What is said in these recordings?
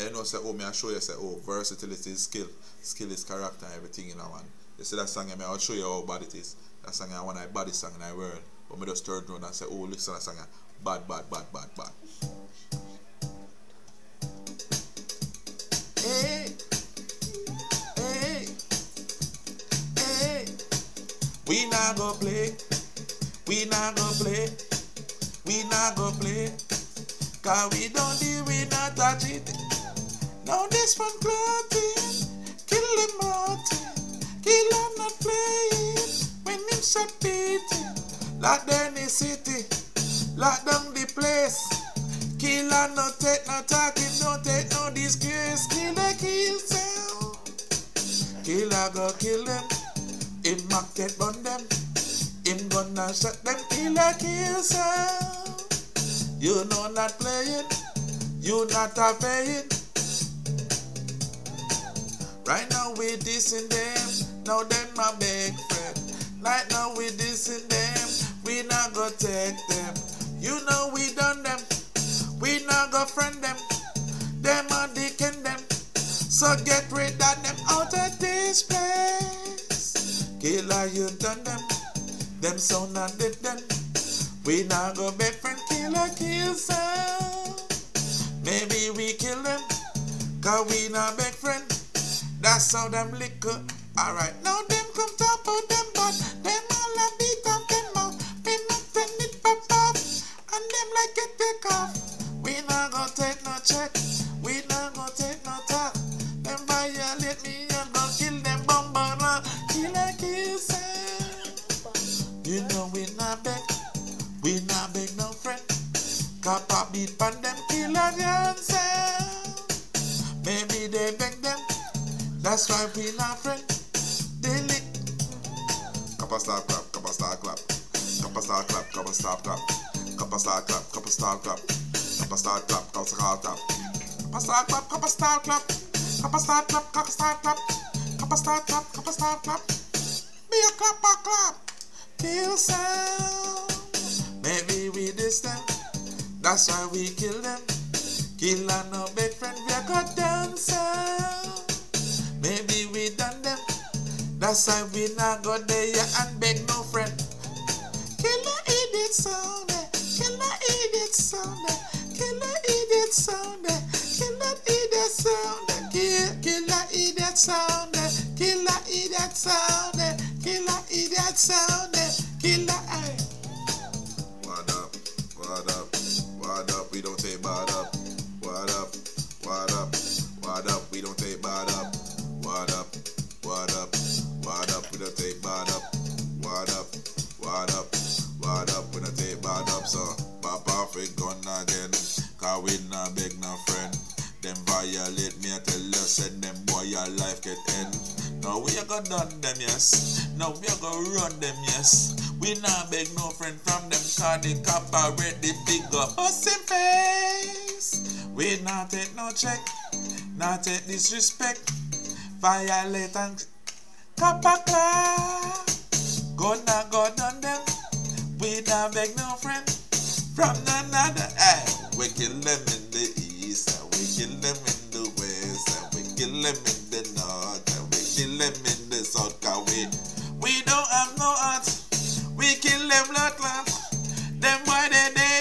And you know, say, oh, me I show you, say, oh, versatility is skill. Skill is character, everything in you know, one. You see that song, I mean, I'll show you how bad it is. That song, I want to body song in the world. But me just turn around and say, oh, listen that song, bad, bad, bad, bad, bad. Hey, hey, hey. We not go play. We not go play. We not go play. Cause we don't deal, we not touch it. Now this one clothing, kill him rotten. Kill him not playing. When him shot beating, lock down the city, lock down the place. Killer no take no talking, don't take no disgrace. Killer kill sound. Killer go kill them. Him market burn them. Him gonna shot them. Killer kill sound. You know not playing. You not a paying. Right now we dissing them. Now them my big friend. Right now we dissing them. We not go take them. You know we done them. We not go friend them. Them are dicking them. So get rid of them out of this place. Killer, you done them. Them so not did them. We not go beg friend killer kill some. Maybe we kill them. Cause we not beg friend. That's how them liquor. Alright, now them come top out them but them all a beat up them out. They not send it pop. And them like it take off. We not gonna take no check. We not gonna take no talk. Them violate me and go kill them bomber. Kill a some. You know we not beg. We not beg no friend. Cop up beat pan them That's why we not friend. Lick. Kappa stop clap, kappa stop clap. Kappa stop clap, kappa stop clap. Kappa stop clap, kappa stop clap. Kappa stop clap, kappa stop clap. Kappa stop clap, kappa stop clap. Kappa stop clap, kappa stop clap. Kappa stop clap, kappa stop clap. Be a clap, a clap. Kill sound. Maybe we them. That's why we kill them. Kill and no big friend, we are got Why we not go there and beg no friend. Killer idiot sound, killer idiot sound, killer idiot sound, killer idiot sound. Kill, killer idiot sound, killer idiot sound, killer idiot sound, killer. Fi gun again. Cause we not beg no friend. Them violate me, I tell you, send them boy your life get end. Now we a go done them, yes. Now we a go run them, yes. We not beg no friend from them, cause the cop already big up. Pussy face. We not take no check, not take disrespect. Violate and cop a clap. Gonna go done them. We not beg no friend from another. Kill them in the east, and we kill them in the west, and we kill them in the north, and we kill them in the south. Cause we, we don't have no heart. We kill them lot lot. Them why they dead.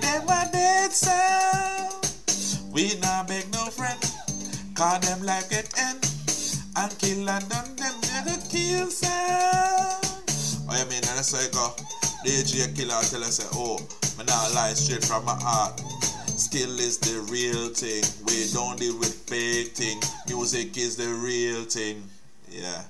Them are dead sound. We not beg no friend. Cause them like it end. And kill and done them. They the kill sound. Oh, you mean that's why I go. DJ Killa tell us, oh, me not lie straight from my heart. Skill is the real thing. We don't deal with fake thing. Music is the real thing. Yeah.